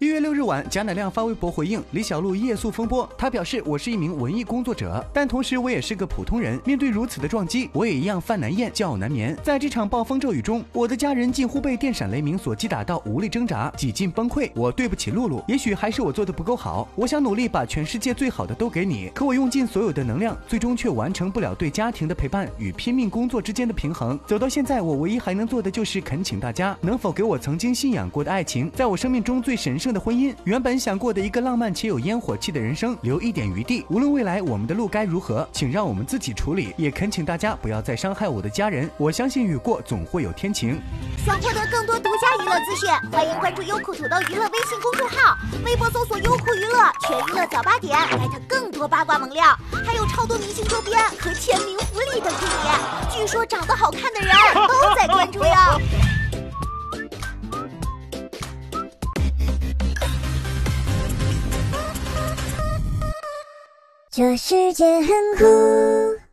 He 六日晚，贾乃亮发微博回应李小璐夜宿风波。他表示：“我是一名文艺工作者，但同时我也是个普通人。面对如此的撞击，我也一样犯难厌，觉难眠。在这场暴风骤雨中，我的家人近乎被电闪雷鸣所击打到无力挣扎，几近崩溃。我对不起露露，也许还是我做的不够好。我想努力把全世界最好的都。给你，可我用尽所有的能量，最终却完成不了对家庭的陪伴与拼命工作之间的平衡。走到现在，我唯一还能做的就是恳请大家，能否给我曾经信仰过的爱情，在我生命中最神圣的原本想过的一个浪漫且有烟火气的人生，留一点余地。无论未来我们的路该如何，请让我们自己处理。也恳请大家不要再伤害我的家人。我相信雨过总会有天晴。想获得更多独家娱乐资讯，欢迎关注优酷土豆娱乐微信公众号，微博搜索优酷娱乐全娱乐早八点，艾特更多八卦猛料，还有超多明星周边和签名福利等着你。据说长得好看的人都在关注哟。这世界很酷。